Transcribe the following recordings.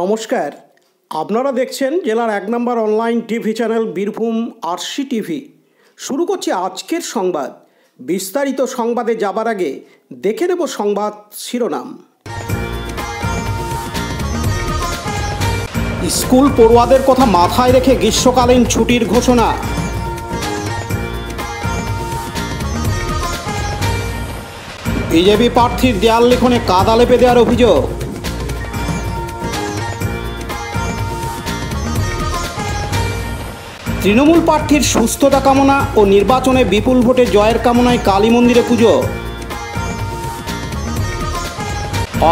নমস্কার। আপনারা দেখছেন জেলার এক নম্বর online TV channel Birbhum RC TV শুরু করছি আজকের সংবাদ। বিস্তারিত সংবাদে যাবার আগে দেখে নেব সংবাদ শিরোনাম। স্কুল পড়ুয়াদের কথা মাথায় রেখে গ্রীষ্মকালীন ছুটির ঘোষণা। বিজেপি প্রার্থীর দেয়াল লিখনে কাদা লেপে দেওয়ার অভিযোগ। তৃণমূল প্রার্থীর সুস্থতা কামনা ও নির্বাচনে বিপুল ভোটে জয়ের কামনায় কালী মন্দিরে পুজো।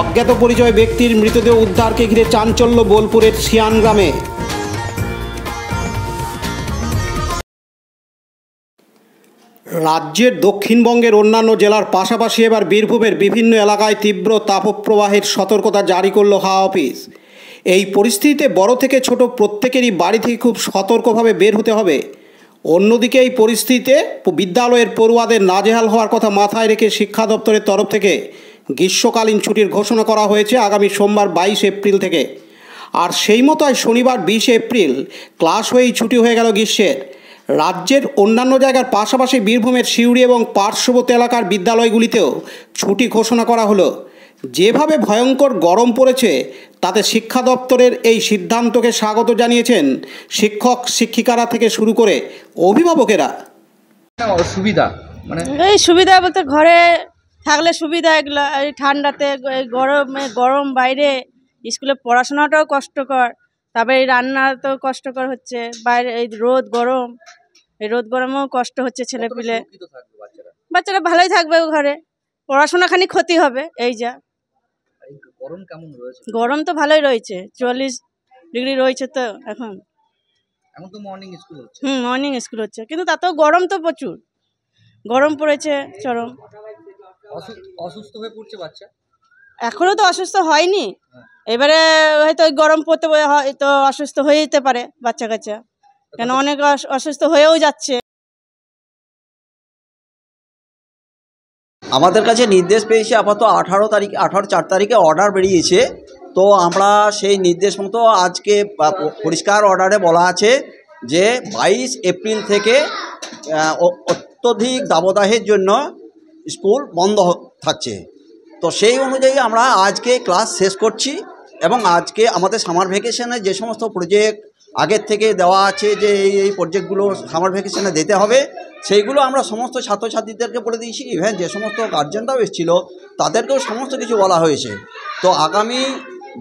অজ্ঞাত পরিচয় ব্যক্তির মৃতদেহ উদ্ধারকে ঘিরে চাঞ্চল্য বোলপুরের সিয়ান গ্রামে। রাজ্যের দক্ষিণবঙ্গের অন্যান্য জেলার পাশাপাশি এবার বীরভূমের বিভিন্ন এলাকায় তীব্র তাপপ্রবাহের সতর্কতা জারি করল হাওয়া অফিস। এই পরিস্থিতিতে বড় থেকে ছোট প্রত্যেকেরই বাড়ি থেকে খুব সতর্কভাবে বের হতে হবে। অন্যদিকে এই পরিস্থিতিতে বিদ্যালয়ের পড়ুয়াদের নাজেহাল হওয়ার কথা মাথায় রেখে শিক্ষা দপ্তরের তরফ থেকে গ্রীষ্মকালীন ছুটির ঘোষণা করা হয়েছে আগামী সোমবার বাইশ এপ্রিল থেকে। আর সেই মতোই শনিবার বিশে এপ্রিল ক্লাস হয়েই ছুটি হয়ে গেল গ্রীষ্মের। রাজ্যের অন্যান্য জায়গার পাশাপাশি বীরভূমের সিউড়ি এবং পার্শ্ববর্তী এলাকার বিদ্যালয়গুলিতেও ছুটি ঘোষণা করা হলো। যেভাবে ভয়ঙ্কর গরম পড়েছে তাতে শিক্ষা দপ্তরের এই সিদ্ধান্তকে স্বাগত জানিয়েছেন শিক্ষক শিক্ষিকারা থেকে শুরু করে অভিভাবকেরা। অসুবিধা মানে এই সুবিধা বলতে ঘরে থাকলে সুবিধা এগুলো এই ঠান্ডাতে এই গরমে গরম বাইরে স্কুলে পড়াশোনাটাও কষ্টকর তারপরে এই রান্না তো কষ্টকর হচ্ছে বাইরে এই রোদ গরম এই রোদ গরমেও কষ্ট হচ্ছে ছেলে পিলে বাচ্চারা ভালোই থাকবে ঘরে পড়াশোনা খানি ক্ষতি হবে এই যা। গরম কেমন রয়েছে? গরম তো ভালোই রয়েছে চুয়াল্লিশ ডিগ্রি রয়েছে তো এখন। এখন তো মর্নিং স্কুল হচ্ছে। হুম মর্নিং স্কুল হচ্ছে কিন্তু তাতেও গরম তো প্রচুর। গরম পড়েছে চরম। অসু- অসুস্থ হয়ে পড়ছে বাচ্চা? এখনও তো অসুস্থ হয়নি। এবারে হয়তো গরম পড়তে পড়তে হয়তো অসুস্থ হয়ে যেতে পারে বাচ্চা কাচ্চা কেন অনেক অসুস্থ হয়েও যাচ্ছে। আমাদের কাছে নির্দেশ পেয়েছে আপাতত আঠারো তারিখ, আঠারো চার তারিখে অর্ডার বেরিয়েছে। তো আমরা সেই নির্দেশ মতো আজকে পরিষ্কার অর্ডারে বলা আছে যে বাইশ এপ্রিল থেকে অত্যধিক দাবদাহের জন্য স্কুল বন্ধ থাকছে। তো সেই অনুযায়ী আমরা আজকে ক্লাস শেষ করছি এবং আজকে আমাদের সামার ভ্যাকেশনে যে সমস্ত প্রজেক্ট আগের থেকে দেওয়া আছে যে এই এই প্রজেক্টগুলো সামার ভ্যাকেশনে দিতে হবে। সেইগুলো আমরা সমস্ত ছাত্রছাত্রীদেরকে বলে দিয়েছি ইভেন যে সমস্ত গার্জেনরাও এসেছিল, তাদেরকেও সমস্ত কিছু বলা হয়েছে। তো আগামী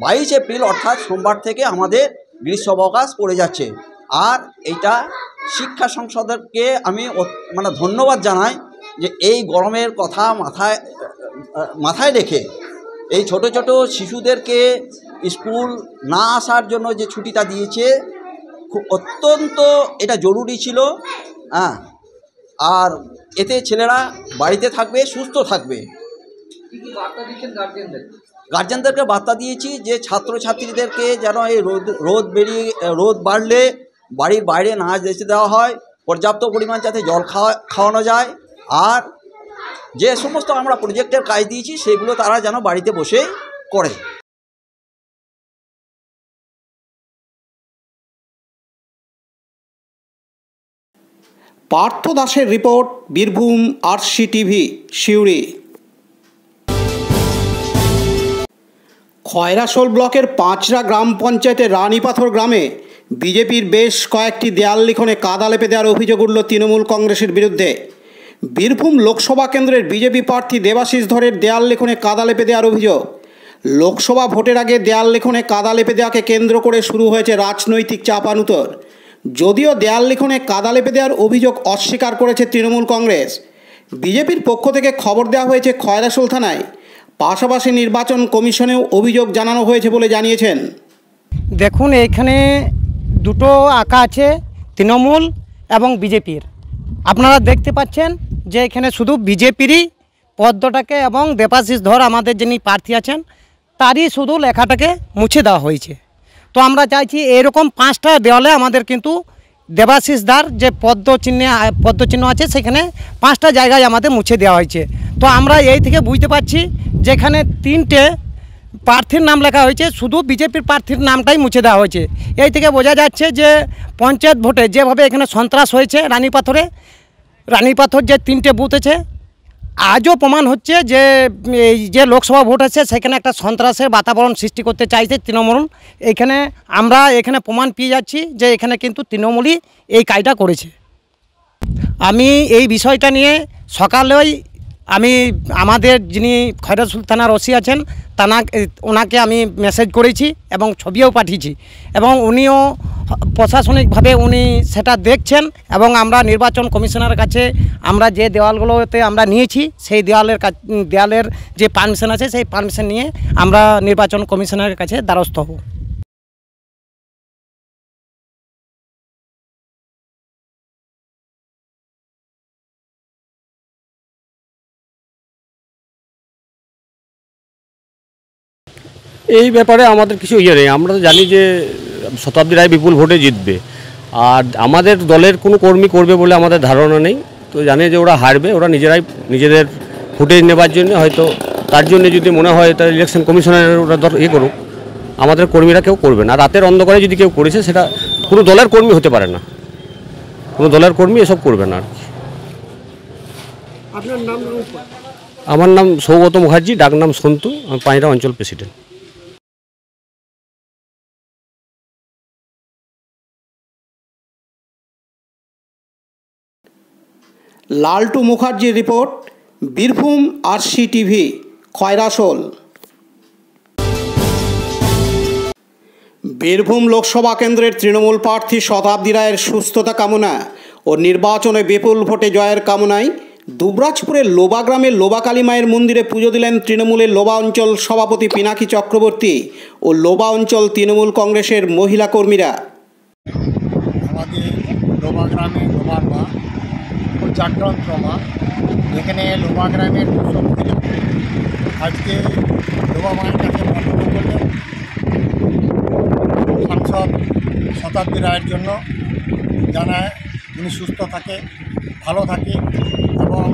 বাইশ এপ্রিল, অর্থাৎ সোমবার থেকে আমাদের গ্রীষ্মাবকাশ পড়ে যাচ্ছে। আর এইটা শিক্ষা সংসদকে আমি মানে ধন্যবাদ জানাই যে এই গরমের কথা মাথায় মাথায় রেখে এই ছোট ছোট শিশুদেরকে স্কুল না আসার জন্য যে ছুটিটা দিয়েছে অত্যন্ত এটা জরুরি ছিল হ্যাঁ। আর এতে ছেলেরা বাড়িতে থাকবে, সুস্থ থাকবে। গার্জেনদেরকে বার্তা দিয়েছি যে ছাত্রছাত্রীদেরকে যেন এই রোদ রোদ বেরিয়ে, রোদ বাড়লে বাড়ির বাইরে না যেতে দেওয়া হয়, পর্যাপ্ত পরিমাণ যাতে জল খাওয়া, খাওয়ানো যায়। আর যে সমস্ত আমরা প্রজেক্টের কাজ দিয়েছি, সেগুলো তারা যেন বাড়িতে বসে করে। পার্থ দাসের report, Birbhum RC TV Suri. Khoyrasol ব্লকের পাঁচরা গ্রাম পঞ্চায়েতের রানীপাথর গ্রামে বিজেপির বেশ কয়েকটি দেয়াল লিখনে কাদা লেপে দেওয়ার অভিযোগ উঠল তৃণমূল কংগ্রেসের বিরুদ্ধে। বীরভূম লোকসভা কেন্দ্রের বিজেপি প্রার্থী দেবাশিস ধরের দেয়াল লিখনে কাদা লেপে দেওয়ার অভিযোগ। লোকসভা ভোটের আগে দেয়াল লিখনে কাদা লেপে দেওয়াকে কেন্দ্র করে শুরু হয়েছে রাজনৈতিক চাপানুতর। যদিও দেয়াল লিখনে কাদা লেপে দেওয়ার অভিযোগ অস্বীকার করেছে তৃণমূল কংগ্রেস। বিজেপির পক্ষ থেকে খবর দেওয়া হয়েছে খয়রাসোল থানায়। পাশাপাশি নির্বাচন কমিশনেও অভিযোগ জানানো হয়েছে বলে জানিয়েছেন। দেখুন এইখানে দুটো আঁকা আছে, তৃণমূল এবং বিজেপির। আপনারা দেখতে পাচ্ছেন যে এখানে শুধু বিজেপিরই পদ্মটাকে এবং দেবাশিস ধর আমাদের যিনি প্রার্থী আছেন, তারই শুধু লেখাটাকে মুছে দেওয়া হয়েছে। তো আমরা চাইছি এরকম পাঁচটা দেওয়ালে আমাদের কিন্তু দেবাশিস দার যে পদ্ম চিহ্নে পদ্ম চিহ্ন আছে, সেখানে পাঁচটা জায়গায় আমাদের মুছে দেওয়া হয়েছে। তো আমরা এই থেকে বুঝতে পারছি যেখানে তিনটে প্রার্থীর নাম লেখা হয়েছে, শুধু বিজেপির প্রার্থীর নামটাই মুছে দেওয়া হয়েছে। এই থেকে বোঝা যাচ্ছে যে পঞ্চায়েত ভোটে যেভাবে এখানে সন্ত্রাস হয়েছে রানী পাথরে রানীপাথরে রানীপাথর যে তিনটে বুথ আছে আজও প্রমাণ হচ্ছে যে, এই যে লোকসভা ভোট আছে, সেখানে একটা সন্ত্রাসের বাতাবরণ সৃষ্টি করতে চাইছে তৃণমূল। এখানে আমরা এখানে প্রমাণ পেয়ে যাচ্ছি যে এখানে কিন্তু তৃণমূলই এই কাজটা করেছে। আমি এই বিষয়টা নিয়ে সকালেই আমি, আমাদের যিনি খয়রসুল থানার ওসি আছেন তানা ওনাকে আমি মেসেজ করেছি এবং ছবিও পাঠিয়েছি। এবং উনিও প্রশাসনিকভাবে উনি সেটা দেখছেন এবং আমরা নির্বাচন কমিশনারের কাছে আমরা যে দেওয়ালগুলোতে আমরা নিয়েছি, সেই দেওয়ালের দেওয়ালের যে পারমিশন আছে, সেই পারমিশন নিয়ে আমরা নির্বাচন কমিশনারের কাছে দ্বারস্থ হব। এই ব্যাপারে আমাদের কিছু ইয়ে নেই। আমরা তো জানি যে শতাব্দী রায় বিপুল ভোটে জিতবে। আর আমাদের দলের কোনো কর্মী করবে বলে আমাদের ধারণা নেই। তো জানে যে ওরা হারবে ওরা নিজেরাই নিজেদের ফুটেজ নেবার জন্য হয়তো তার জন্য যদি মনে হয় তার ইলেকশন কমিশনের ওরা দর ইয়ে করুক আমাদের কর্মীরা কেউ করবে না। রাতের অন্ধকারে যদি কেউ করেছে সেটা কোনো দলের কর্মী হতে পারে না। কোনো দলের কর্মী এসব করবে না আর কি। আমার নাম সৌগত মুখার্জি ডাক নাম সন্তু আমি পাঁচরা অঞ্চল প্রেসিডেন্ট লালটু মুখার্জির report, Birbhum R C TV Khoyrasol. Birbhum Lok Sabha কেন্দ্রের তৃণমূল প্রার্থী শতাব্দী রায়ের সুস্থতা কামনা ও নির্বাচনে বিপুল ভোটে জয়ের কামনায় দুবরাজপুরের লোবা গ্রামের লোবা কালী মায়ের মন্দিরে পুজো দিলেন তৃণমূলের লোবা অঞ্চল সভাপতি পিনাকি চক্রবর্তী ও লোবা অঞ্চল তৃণমূল কংগ্রেসের মহিলা কর্মীরা। আমাদের লোবা গ্রামে লোবার মা খুব জাগ্রন্ত মা এখানে লোবা গ্রামের আজকে লোমা মায়ের কাছে করলেন সাংসদ শতাব্দী রায়ের জন্য। জানায় উনি সুস্থ থাকে, ভালো থাকে এবং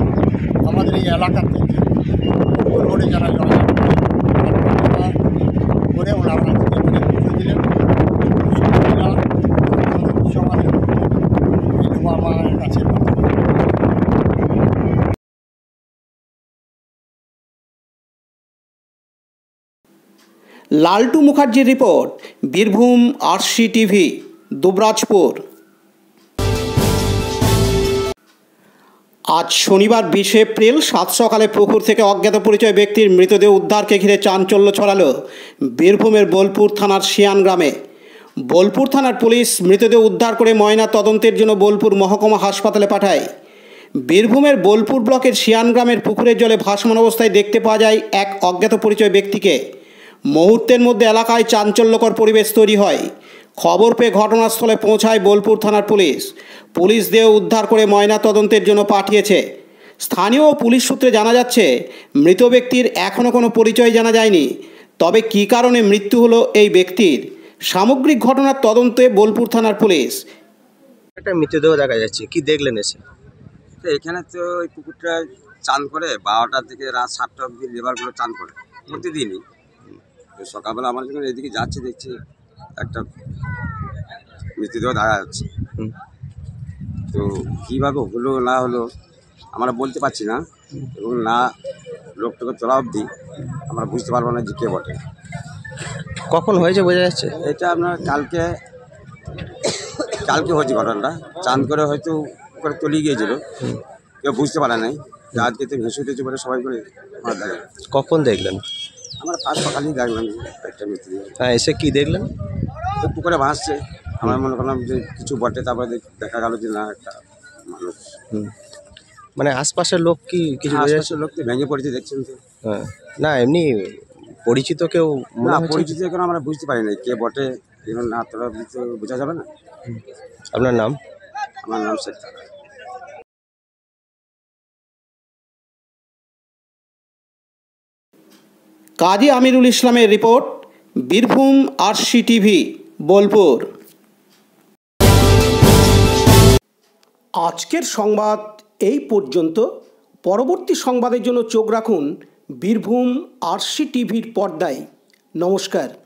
আমাদের এই এলাকা থেকে যারা জয় করে ওনারা আজকে এখানে পুজো দিলেন সবাই সমাজের এই লোবা মায়ের কাছে প্রার্থনা লালটু মুখার্জির report, Birbhum RC TV Dubrajpur. আজ শনিবার বিশে এপ্রিল, সাত সকালে পুকুর থেকে অজ্ঞাত পরিচয় ব্যক্তির মৃতদেহ উদ্ধারকে ঘিরে চাঞ্চল্য ছড়ালো বীরভূমের বোলপুর থানার শিয়ান গ্রামে। বোলপুর থানার পুলিশ মৃতদেহ উদ্ধার করে ময়না তদন্তের জন্য বোলপুর মহকুমা হাসপাতালে পাঠায়। বীরভূমের বোলপুর ব্লকের শিয়ান গ্রামের পুকুরের জলে ভাসমান অবস্থায় দেখতে পাওয়া যায় এক অজ্ঞাত পরিচয় ব্যক্তিকে। মুহূর্তের মধ্যে এলাকায় চাঞ্চল্যকর পরিবেশ তৈরি হয়। খবর পেয়ে ঘটনাস্থলে পৌঁছায় বোলপুর থানার পুলিশ। পুলিশ দেহ উদ্ধার করে ময়না তদন্তের জন্য পাঠিয়েছে। স্থানীয় পুলিশ সূত্রে জানা যাচ্ছে মৃত ব্যক্তির এখনও কোনো পরিচয় জানা যায়নি। তবে কী কারণে মৃত্যু হলো এই ব্যক্তির? সামগ্রিক ঘটনার তদন্তে বোলপুর থানার পুলিশ। একটা মৃতদেহ দেখা যাচ্ছে কি দেখলেন এসে? তো এখানে তো ওই পুকুরটা চান করে বারোটার থেকে রাত সাতটা অবধি লেবারগুলো চান করে প্রতিদিনই। সকালবেলা আমার যখন এদিকে যাচ্ছে দেখছি একটা মৃতদেহ দেখা যাচ্ছে তো কীভাবে হলো না হলো আমরা বলতে পারছি না এবং না লোকটাকে তোলা অবধি আমরা বুঝতে পারব না যে কে বটে। কখন হয়েছে বোঝা যাচ্ছে? এটা আপনার কালকে কালকে হয়েছে ঘটনাটা। চান করে হয়তো করে তলিয়ে গিয়েছিল কেউ বুঝতে পারে নাই। আজকে তো ভেসে উঠেছে বলে সবাই করে কখন দেখলেন? আমরা ফার্স্ট সকালেই দেখলাম একটা মৃত্যু হ্যাঁ এসে কি দেখলেন? তো পুকুরে ভাসছে। আমরা মনে করলাম যে কিছু বটে তারপরে দেখ- গেল যে না একটা মানুষ। মানে আশপাশের লোক কি কিছু আশপাশের লোক তো ভেঙে পড়েছে দেখছেন তো? হ্যাঁ। না এমনি পরিচিত কেউ না পরিচিত এখন আমরা বুঝতে পারি না কে বটে না তোরা বোঝা যাবে না। আপনার নাম? আমার নাম শেখ কাজী আমিরুল ইসলামের report, Birbhum RC TV Bolpur. আজকের সংবাদ এই পর্যন্ত। পরবর্তী সংবাদের জন্য চোখ রাখুন বীরভূম আরসি টিভির পর্দায়। নমস্কার।